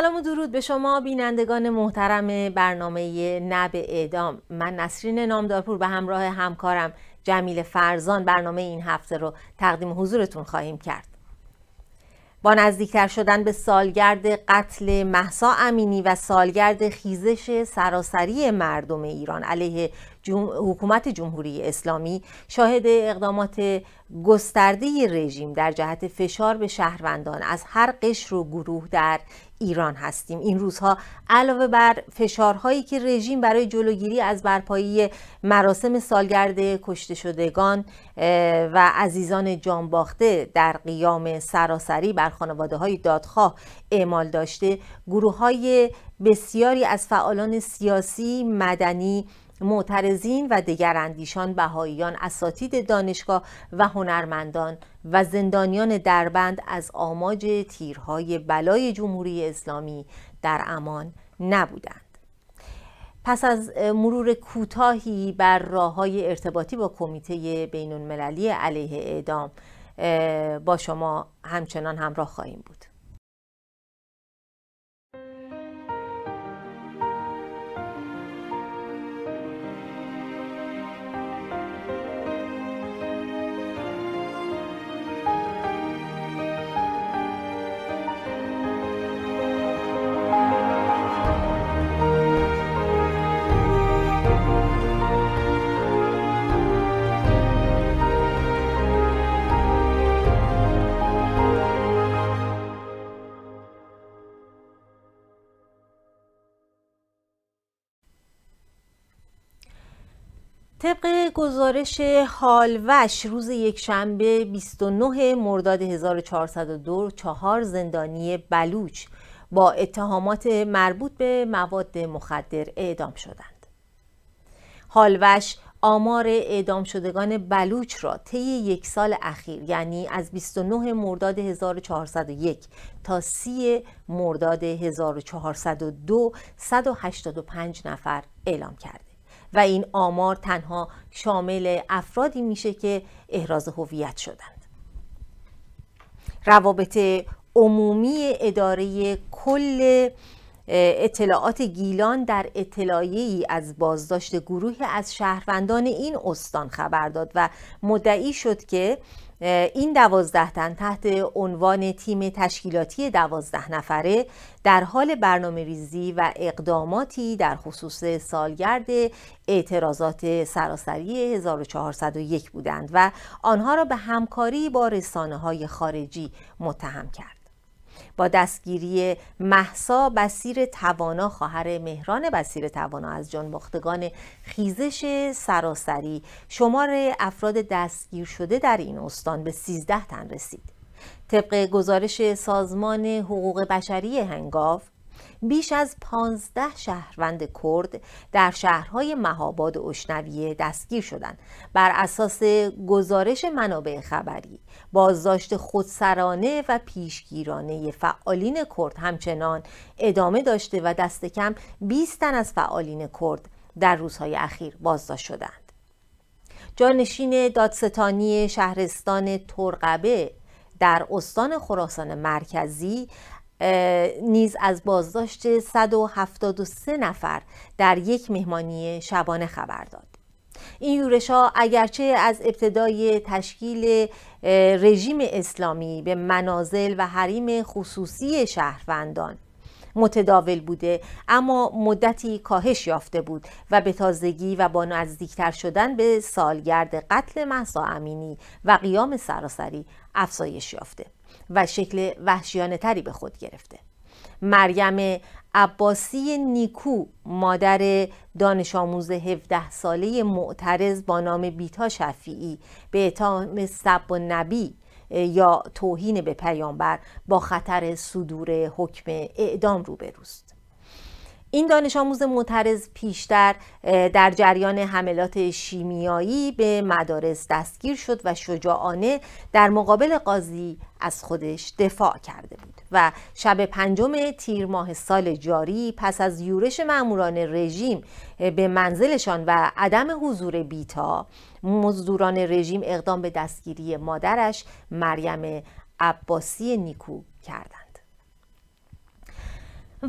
سلام و درود به شما بینندگان محترم برنامه نب اعدام. من نسرین نامدارپور به همراه همکارم جمیل فرزان برنامه این هفته رو تقدیم حضورتون خواهیم کرد. با نزدیکتر شدن به سالگرد قتل محسا امینی و سالگرد خیزش سراسری مردم ایران علیه حکومت جمهوری اسلامی شاهد اقدامات گسترده رژیم در جهت فشار به شهروندان از هر قشر و گروه در ایران هستیم. این روزها علاوه بر فشارهایی که رژیم برای جلوگیری از برپایی مراسم سالگرد کشته شدگان و عزیزان جانباخته در قیام سراسری بر خانواده های دادخواه اعمال داشته گروه های بسیاری از فعالان سیاسی مدنی معترضین و اندیشان بهاییان اساتید دانشگاه و هنرمندان و زندانیان دربند از آماج تیرهای بلای جمهوری اسلامی در امان نبودند. پس از مرور کوتاهی بر راه های ارتباطی با کمیته بین المللی علیه اعدام با شما همچنان همراه خواهیم بود. طبق گزارش حالوش روز یکشنبه 29 مرداد 1402 چهار زندانی بلوچ با اتهامات مربوط به مواد مخدر اعدام شدند. حالوش آمار اعدام شدگان بلوچ را طی یک سال اخیر یعنی از 29 مرداد 1401 تا 30 مرداد 1402 185 نفر اعلام کرد. و این آمار تنها شامل افرادی میشه که احراز هویت شدند. روابط عمومی اداره کل اطلاعات گیلان در اطلاعیه ای از بازداشت گروه از شهروندان این استان خبر داد و مدعی شد که این دوازده تن تحت عنوان تیم تشکیلاتی دوازده نفره در حال برنامه ریزی و اقداماتی در خصوص سالگرد اعتراضات سراسری 1401 بودند و آنها را به همکاری با رسانه های خارجی متهم کرد. با دستگیری محسا بسیر توانا خواهر مهران بسیر توانا از جانباختگان خیزش سراسری. شمار افراد دستگیر شده در این استان به 13 تن رسید. طبق گزارش سازمان حقوق بشری هنگاف بیش از پانزده شهروند کرد در شهرهای مهاباد و اشنویه دستگیر شدند. بر اساس گزارش منابع خبری بازداشت خودسرانه و پیشگیرانه فعالین کرد همچنان ادامه داشته و دست کم 20 تن از فعالین کرد در روزهای اخیر بازداشت شدند. جانشین دادستانی شهرستان ترقبه در استان خراسان مرکزی نیز از بازداشت 173 نفر در یک مهمانی شبانه خبر داد. این یورش ها اگرچه از ابتدای تشکیل رژیم اسلامی به منازل و حریم خصوصی شهروندان متداول بوده اما مدتی کاهش یافته بود و به تازگی و با نزدیکتر شدن به سالگرد قتل محسا امینی و قیام سراسری افزایش یافته. و شکل وحشیانه تری به خود گرفته. مریم عباسی نیکو مادر دانش آموز 17 ساله معترض با نام بیتا شفیعی به اتهام سب و نبی یا توهین به پیامبر با خطر صدور حکم اعدام روبروست این دانش آموز معترض پیشتر در جریان حملات شیمیایی به مدارس دستگیر شد و شجاعانه در مقابل قاضی از خودش دفاع کرده بود و شب پنجم تیر ماه سال جاری پس از یورش ماموران رژیم به منزلشان و عدم حضور بیتا مزدوران رژیم اقدام به دستگیری مادرش مریم عباسی نیکو کردند.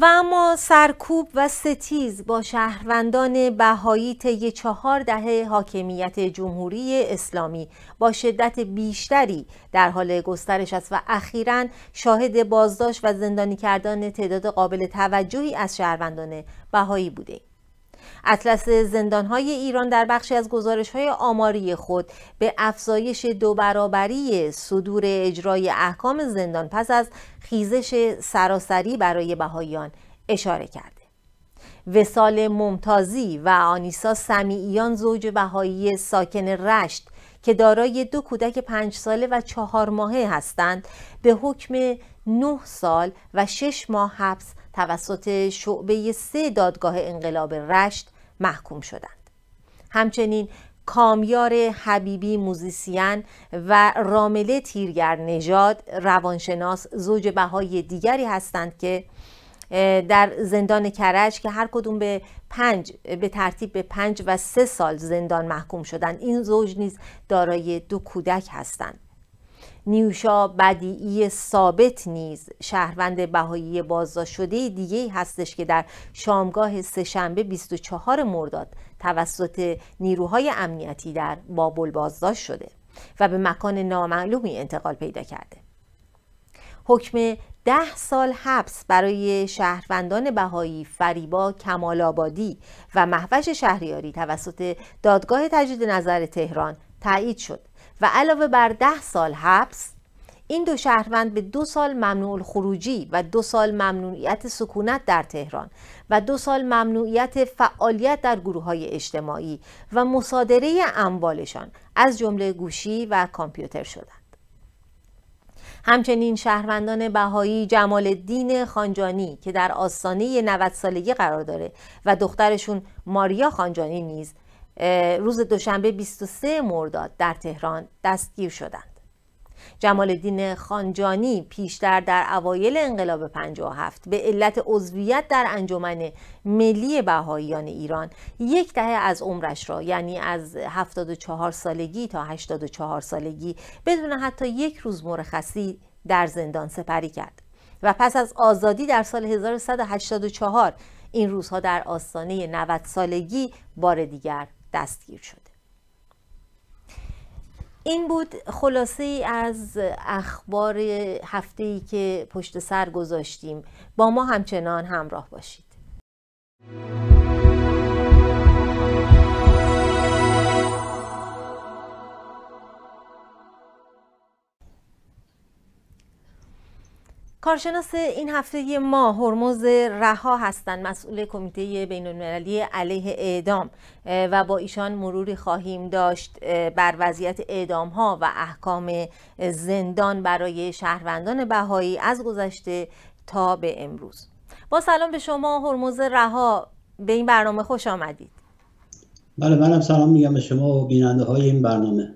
و اما سرکوب و ستیز با شهروندان بهایی طی چهار دهه حاکمیت جمهوری اسلامی با شدت بیشتری در حال گسترش است و اخیرا شاهد بازداشت و زندانی کردن تعداد قابل توجهی از شهروندان بهایی بوده. اطلس زندانهای ایران در بخشی از های آماری خود به افزایش دو برابری صدور اجرای احکام زندان پس از خیزش سراسری برای بهاییان اشاره کرده. وسال ممتازی و آنیسا سمیعیان زوج بهایی ساکن رشت که دارای دو کودک پنج ساله و چهار ماهه هستند به حکم نه سال و شش ماه حبس توسط شعبه سه دادگاه انقلاب رشت محکوم شدند. همچنین کامیار حبیبی موزیسین و رامله تیرگر نژاد روانشناس زوج بهای دیگری هستند که در زندان کرج که هر کدوم به پنج به ترتیب به پنج و سه سال زندان محکوم شدند. این زوج نیز دارای دو کودک هستند. نیوشا بدیعی ثابت نیز شهروند بهایی بازداشت شده دیگه هستش که در شامگاه سهشنبه 24 مرداد توسط نیروهای امنیتی در بابل بازداشت شده و به مکان نامعلومی انتقال پیدا کرده. حکم ده سال حبس برای شهروندان بهایی فریبا کمال آبادی و محوش شهریاری توسط دادگاه تجدید نظر تهران تایید شد. و علاوه بر ده سال حبس این دو شهروند به دو سال ممنوع خروجی و دو سال ممنوعیت سکونت در تهران و دو سال ممنوعیت فعالیت در گروه های اجتماعی و مصادره اموالشان از جمله گوشی و کامپیوتر شدند. همچنین شهروندان بهایی جمال الدین خانجانی که در آستانه 90 سالگی قرار داره و دخترشون ماریا خانجانی نیز روز دوشنبه 23 مرداد در تهران دستگیر شدند. جمال الدین خانجانی پیشتر در اوایل انقلاب 57 به علت عضویت در انجمن ملی بهاییان ایران یک دهه از عمرش را یعنی از 74 سالگی تا 84 سالگی بدون حتی یک روز مرخصی در زندان سپری کرد و پس از آزادی در سال 1184 این روزها در آستانه 90 سالگی بار دیگر دستگیر شد این بود خلاصه ای از اخبار هفته ای که پشت سر گذاشتیم. با ما همچنان همراه باشید. کارشناس این هفته ما هرمز رها هستند مسئول کمیته بین المللی علیه اعدام و با ایشان مروری خواهیم داشت بر وضعیت اعدام ها و احکام زندان برای شهروندان بهایی از گذشته تا به امروز. با سلام به شما هرمز رها. به این برنامه خوش آمدید. بله منم سلام میگم به شما و بیننده های این برنامه.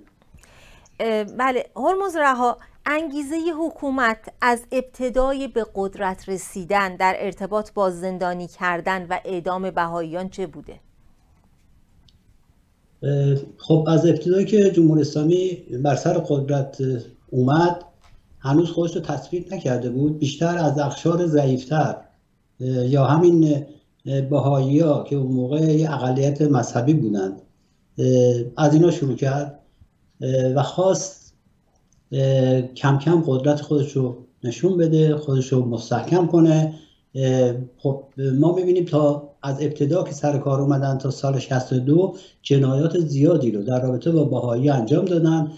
بله هرمز رها. انگیزه حکومت از ابتدای به قدرت رسیدن در ارتباط با زندانی کردن و اعدام بهاییان چه بوده؟ خب از ابتدایی که جمهوری اسلامی بر سر قدرت اومد هنوز خودش رو تثبیت نکرده بود بیشتر از اخشار ضعیفتر. یا همین بهایی ها که اون موقع یه اقلیت مذهبی بودند. از اینا شروع کرد. و خواست کم کم قدرت خودش رو نشون بده خودش رو مستحکم کنه. خب ما می‌بینیم تا از ابتدا که سر کار اومدن تا سال 62 جنایات زیادی رو در رابطه با باهایی انجام دادن.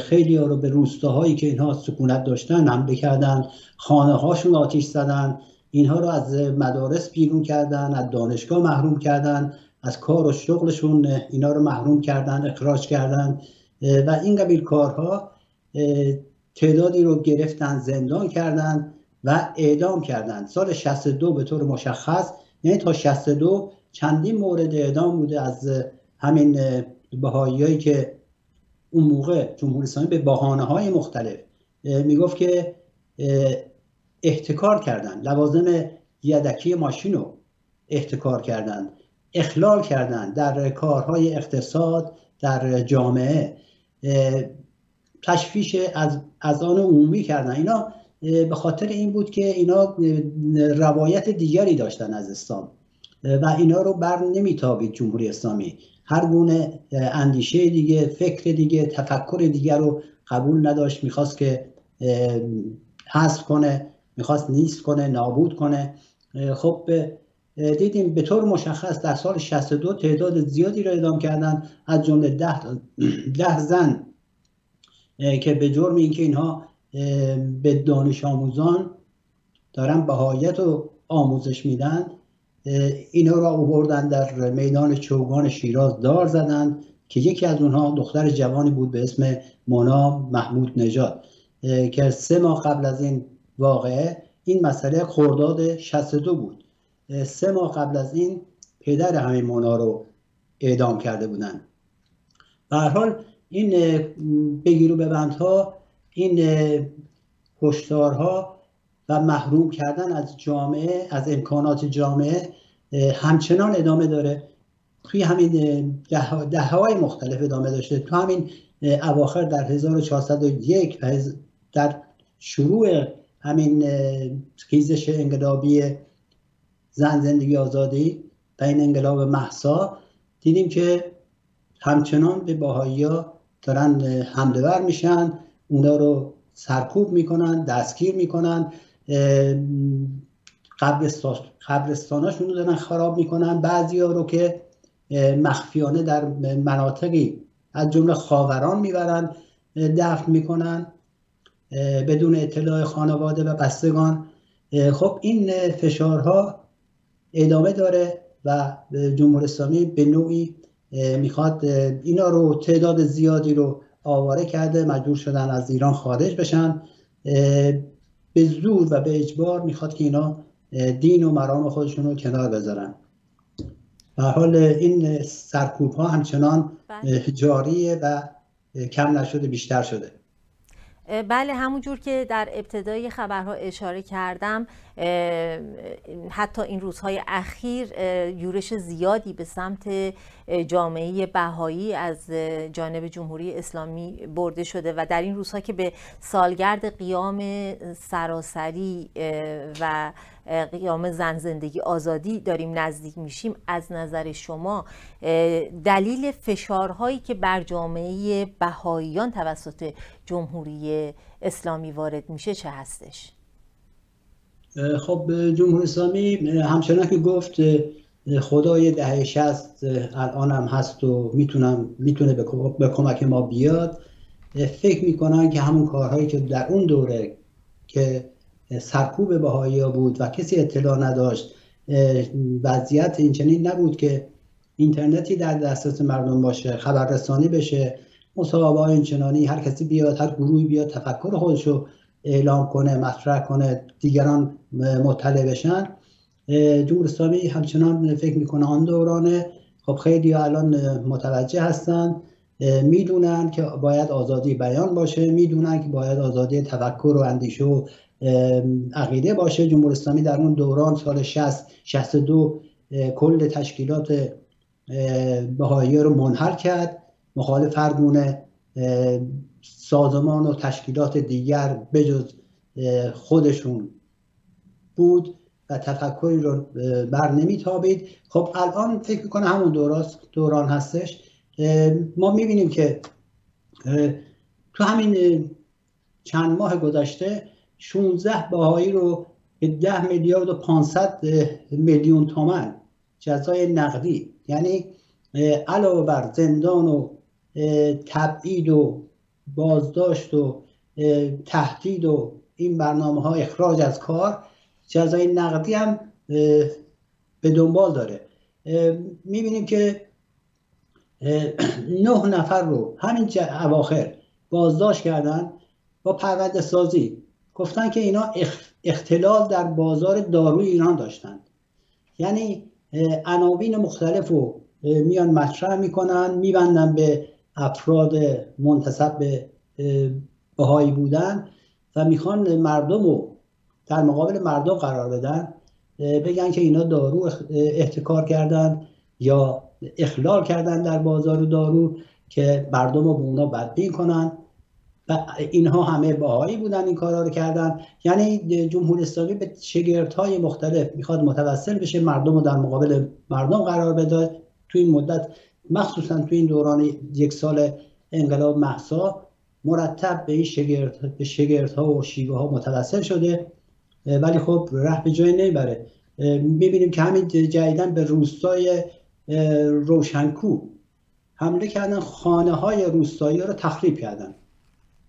خیلی رو به روستاهایی که اینها سکونت داشتن حمله کردن خانه هاشون آتیش زدن. اینها رو از مدارس بیرون کردن از دانشگاه محروم کردن از کار و شغلشون اینا رو محروم کردن اخراج کردن. و این قبیل کارها تعدادی رو گرفتن زندان کردن و اعدام کردند سال 62 به طور مشخص یعنی تا 62 چندین مورد اعدام بوده از همین بهاییایی که اون موقع جمهوری اسلامی به بهانه های مختلف می‌گفت که احتکار کردن. لوازم یدکی ماشین رو احتکار کردن اخلال کردن در کارهای اقتصاد در جامعه. تشویش از, آن عمومی کردن. اینا به خاطر این بود که اینا روایت دیگری داشتن از اسلام. و اینا رو بر نمیتابید جمهوری اسلامی. هر گونه اندیشه دیگه فکر دیگه تفکر دیگر رو قبول نداشت. می‌خواست که حذف کنه می‌خواست نیست کنه نابود کنه. خب دیدیم به طور مشخص در سال 62 تعداد زیادی را اعدام کردن. از جمله ده, ده زن که به جرم اینکه اینها به دانش آموزان دارن بهایت و آموزش میدن اینا را آوردن در میدان چوگان شیراز دار زدن که یکی از اونها دختر جوانی بود به اسم مونا محمود نژاد. که سه ماه قبل از این واقعه این مسئله خرداد 62 بود. سه ماه قبل از این پدر همین مونا رو اعدام کرده بودن. به حال این بگیرو ببندها این هشدارها و محروم کردن از جامعه از امکانات جامعه همچنان ادامه داره. توی همین ده, ده های مختلف ادامه داشته. تو همین اواخر در 1401 در شروع همین خیزش انقلابی زن زندگی آزادی و این انقلاب محسا دیدیم که همچنان به باهایی ها دارن حمله ور میشن اونا رو سرکوب می‌کنن دستگیر می‌کنن قبرستاناشون رو دارن خراب می‌کنن. بعضی ها رو که مخفیانه در مناطقی از جمله خاوران می‌برن دفن می‌کنن بدون اطلاع خانواده و بستگان. خب این فشارها ادامه داره و جمهوری اسلامی به نوعی می‌خواد اینا رو تعداد زیادی رو آواره کرده مجبور شدن از ایران خارج بشن. به زور و به اجبار می‌خواد که اینا دین و مرام خودشون رو کنار بذارن. و حال این سرکوب ها همچنان بله. جاریه و کم نشده بیشتر شده. بله همونجور که در ابتدای خبرها اشاره کردم حتی این روزهای اخیر یورش زیادی به سمت جامعه بهایی از جانب جمهوری اسلامی برده شده و در این روزها که به سالگرد قیام سراسری و قیام زن زندگی آزادی داریم نزدیک میشیم از نظر شما دلیل فشارهایی که بر جامعه بهاییان توسط جمهوری اسلامی وارد میشه چه هستش؟ خب جمهوری اسلامی همچنان که گفت خدای دهه شست الان هم هست و می‌تونم می‌تونه به کمک ما بیاد فکر می‌کنن که همون کارهایی که در اون دوره که سرکوب بهایی بود و کسی اطلاع نداشت وضعیت اینچنین نبود که اینترنتی در دسترس مردم باشه خبررسانی بشه مصاحبه های اینچنانی هر کسی بیاد هر گروهی بیاد تفکر خودشو اعلام کنه مطرح کنه دیگران مطلع بشن. جمهوری اسلامی همچنان فکر می‌کنه آن دورانه خب خیلی الان متوجه هستن می‌دونن که باید آزادی بیان باشه می‌دونن که باید آزادی تفکر و اندیشه و عقیده باشه. جمهوری اسلامی در اون دوران سال 60 62 کل تشکیلات بهایی رو منحل کرد. مخالف هر گونه سازمان و تشکیلات دیگر بجز خودشون بود و تفکری رو بر نمیتابید. خب الان فکر کنه همون دوران هستش. ما می‌بینیم که تو همین چند ماه گذشته 16 باهایی رو به 10 میلیارد و 500 میلیون تومن جزای نقدی یعنی علاوه بر زندان و تبعید و بازداشت و تهدید و این برنامه ها اخراج از کار جزای نقدی هم به دنبال داره. می‌بینیم که نه نفر رو همین اواخر بازداشت کردن با پرونده سازی گفتن که اینا اختلال در بازار داروی ایران داشتند. یعنی عناوین مختلف رو میان مطرح می‌کنن میبندن به افراد منتصب به بهایی بودن و می‌خوان مردم رو در مقابل مردم قرار بدن بگن که اینا دارو احتکار کردن یا اخلال کردن در بازار دارو که مردم رو به اونا بدبین کنن. و اینها همه باهایی بودن این کارا رو کردن. یعنی جمهوری اسلامی به شگرت های مختلف می‌خواد متوسل بشه مردم رو در مقابل مردم قرار بده. تو این مدت مخصوصا تو این دوران یک سال انقلاب محسا مرتب به این شگرت, به شگرت ها و شیوه ها متوسل شده. ولی خب ره به جای نمی‌بره. می‌بینیم که همین جدیدن به روستای روشنکو حمله کردن. خانه های روستایی رو تخریب کردن.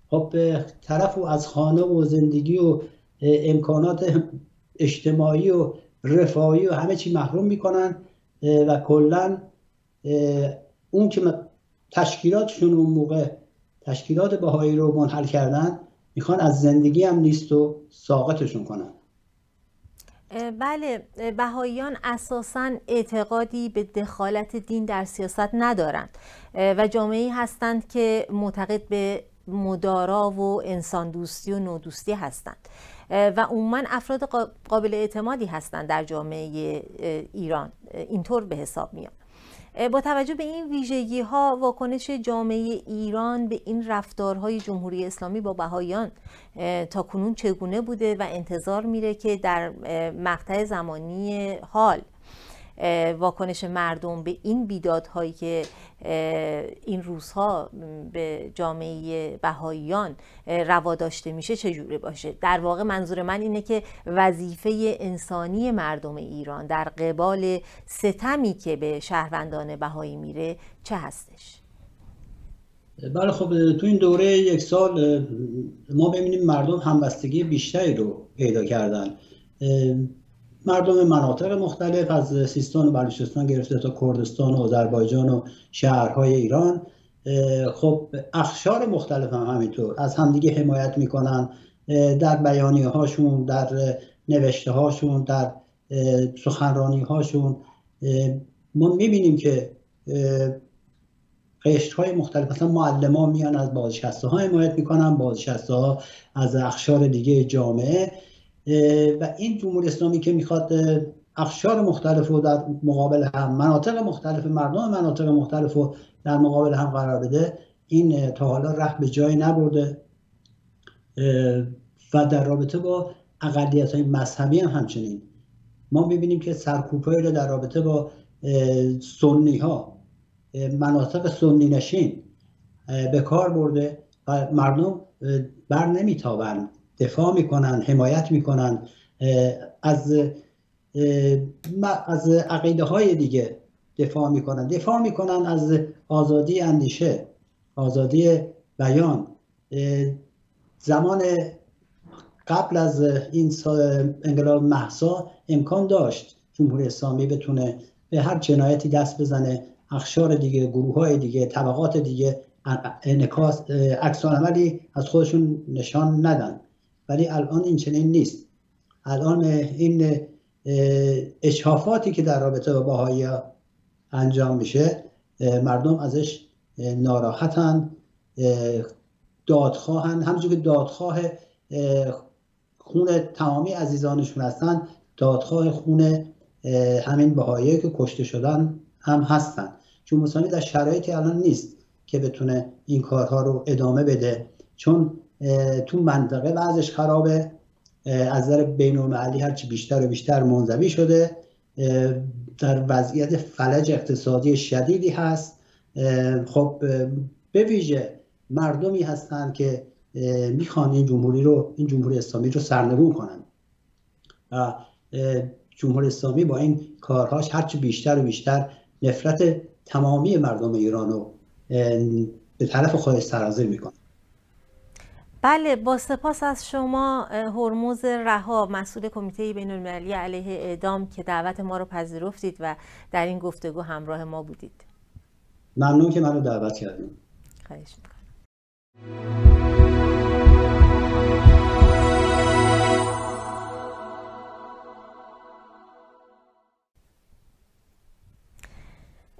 خب طرف و از خانه و زندگی و امکانات اجتماعی و رفاهی و همه چی محروم می‌کنن و کلا اون که تشکیلاتشون اون موقع تشکیلات بهایی رو منحل کردن می‌خوان از زندگی هم نیست و ساقتشون کنن. بله بهاییان اساسا اعتقادی به دخالت دین در سیاست ندارند و جامعه هستند که معتقد به مدارا و انسان دوستی و نودوستی هستند. و عموما افراد قابل اعتمادی هستند در جامعه ایران. اینطور به حساب میان با توجه به این ویژگی ها واکنش جامعه ایران به این رفتارهای جمهوری اسلامی با بهاییان تا کنون چگونه بوده و انتظار میره که در مقطع زمانی حال واکنش مردم به این بیدادهایی که این روزها به جامعه بهاییان روا داشته میشه چجوره باشه؟ در واقع منظور من اینه که وظیفه انسانی مردم ایران در قبال ستمی که به شهروندان بهایی میره چه هستش؟ بله خب تو این دوره یک سال ما ببینیم مردم همبستگی بیشتری رو پیدا کردن. مردم مناطق مختلف از سیستان و بلوچستان گرفته تا کردستان و آذربایجان و شهرهای ایران. خب اخشار مختلف هم همینطور. از همدیگه حمایت می‌کنن در بیانی هاشون در نوشته هاشون در سخنرانی هاشون ما می‌بینیم که قشت های مختلف مثلا معلم ها میان از بازنشسته ها حمایت می‌کنن بازنشسته ها از اخشار دیگه جامعه. و این جمهوری اسلامی که می‌خواد اخشار مختلف رو در مقابل هم مناطق مختلف مردم مناطق مختلف رو در مقابل هم قرار بده این تا حالا ره به جای نبرده. و در رابطه با اقلیت های مذهبی هم همچنین. ما می‌بینیم که سرکوبهایی رو در رابطه با سنی ها مناطق سنی نشین به کار برده و مردم بر نمیتابند. دفاع می‌کنن حمایت می‌کنن. از از عقیده های دیگه دفاع می‌کنن. دفاع می‌کنن از آزادی اندیشه آزادی بیان. زمان قبل از این انقلاب محسا امکان داشت جمهوری اسلامی بتونه به هر جنایتی دست بزنه. اخشار دیگه گروه های دیگه طبقات دیگه انکاس عکس عملی از خودشون نشان ندن. ولی الان این چنین نیست. الان این اشهافاتی که در رابطه با باهایی انجام میشه مردم ازش ناراحتن دادخواهن. همونجور که دادخواه خون تمامی عزیزانشون هستن دادخواه خون همین بهایی که کشته شدن هم هستن. چون مسانی در شرایطی الان نیست که بتونه این کارها رو ادامه بده. چون تو منطقه وضعش خرابه. از نظر بین المللی هرچی بیشتر و بیشتر منزوی شده. در وضعیت فلج اقتصادی شدیدی هست. خب به ویژه مردمی هستند که می‌خوان این جمهوری رو این جمهوری اسلامی رو سرنگون کنن. و جمهوری اسلامی با این کارهاش هرچی بیشتر و بیشتر نفرت تمامی مردم ایران رو به طرف خودش سرازیر می‌کنه. بله با سپاس از شما هرموز رها مسئول کمیته بین المللی علیه اعدام که دعوت ما رو پذیرفتید و در این گفتگو همراه ما بودید. ممنون که منو دعوت کردیم خواهش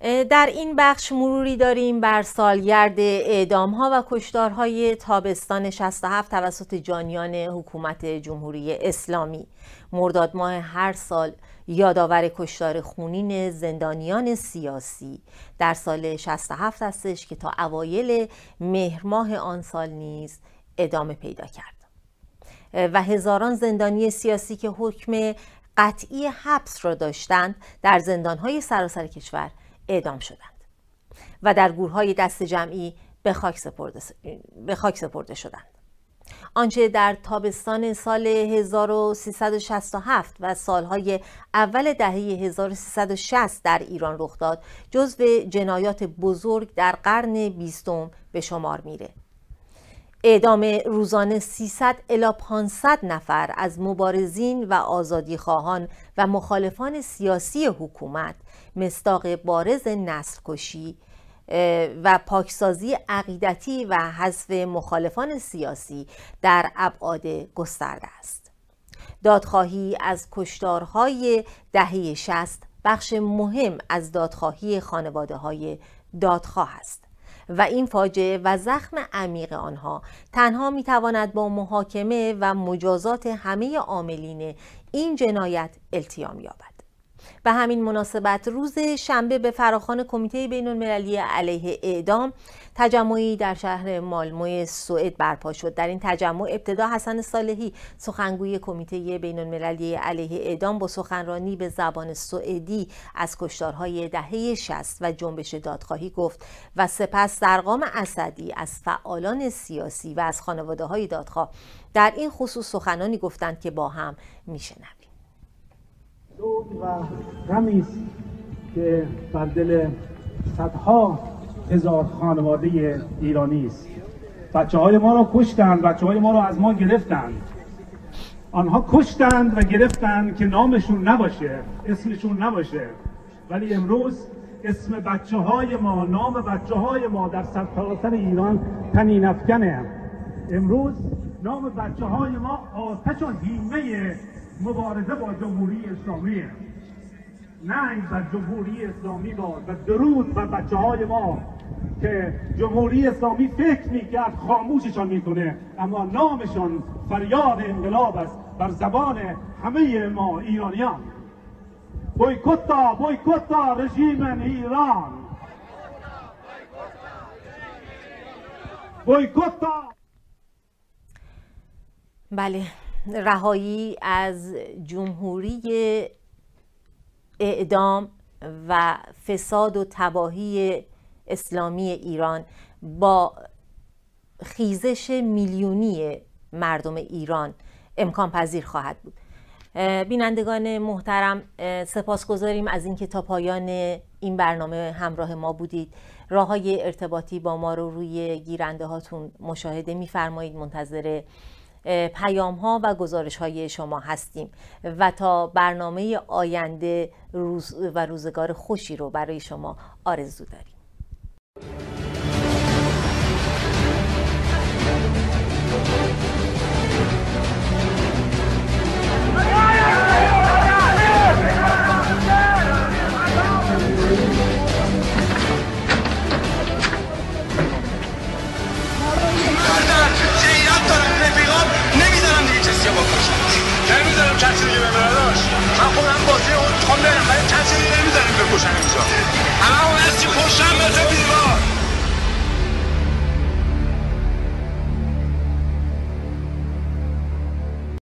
در این بخش مروری داریم بر سالگرد اعدام ها و کشدارهای تابستان 67 توسط جانیان حکومت جمهوری اسلامی. مرداد ماه هر سال یادآور کشتار خونین زندانیان سیاسی. در سال 67 هستش که تا اوایل مهر ماه آن سال نیز ادامه پیدا کرد. و هزاران زندانی سیاسی که حکم قطعی حبس را داشتند در زندانهای سراسر کشور اعدام شدند و در گورهای دست جمعی به خاک سپرده, به خاک سپرده شدند. آنچه در تابستان سال 1367 و سالهای اول دهه 1360 در ایران رخ داد جزو جنایات بزرگ در قرن بیستم به شمار میره. اعدام روزانه 300 الی 500 نفر از مبارزین و آزادی خواهان و مخالفان سیاسی حکومت مستاق بارز نسل کشی و پاکسازی عقیدتی و حذف مخالفان سیاسی در ابعاد گسترده است. دادخواهی از کشتارهای دهه شست بخش مهم از دادخواهی خانواده های دادخواه است و این فاجعه و زخم عمیق آنها تنها می‌تواند با محاکمه و مجازات همه عاملین این جنایت التیام یابد. به همین مناسبت روز شنبه به فراخان کمیته بین المللی علیه اعدام تجمعی در شهر مالموی سوئد برپا شد. در این تجمع ابتدا حسن صالحی سخنگوی کمیته بین المللی علیه اعدام با سخنرانی به زبان سوئدی از کشتارهای دهه 60 و جنبش دادخواهی گفت و سپس درقام اسدی از فعالان سیاسی و از خانواده های دادخواه. در این خصوص سخنانی گفتند که با هم میشنویم. و غمی است که بر دل صدها هزار خانواده ایرانی است. بچه های ما را کشتند بچه های ما را از ما گرفتند. آنها کشتند و گرفتند که نامشون نباشه اسمشون نباشه. ولی امروز اسم بچه های ما نام بچه های ما در سرتاسر ایران تنی نفکنه امروز نام بچه های ما آتش و هیمه مبارزه با جمهوری اسلامی ننگ بر جمهوری اسلامی باد و درود بر بچه های ما که جمهوری اسلامی فکر می‌کرد خاموششان می‌کنه اما نامشان فریاد انقلاب است بر زبان همه ما ایرانیان. بویکوتا بویکوتا رژیم ایران. بویکوتا بله. رهایی از جمهوری اعدام و فساد و تباهی اسلامی ایران با خیزش میلیونی مردم ایران امکان پذیر خواهد بود. بینندگان محترم سپاس گذاریم از اینکه تا پایان این برنامه همراه ما بودید. راه های ارتباطی با ما رو روی گیرنده هاتون مشاهده میفرمایید. منتظر پیام ها و گزارش های شما هستیم و تا برنامه آینده روز و روزگار خوشی رو برای شما آرزو داریم. بازی با پشتش نمیدارم کسی دیگه به داداش من خودم بازی اون خب می‌خوام برم ولی کسی دیگه نمی‌ذارم بکشن اینجا. همه اون هستی پشتم مثل بیوار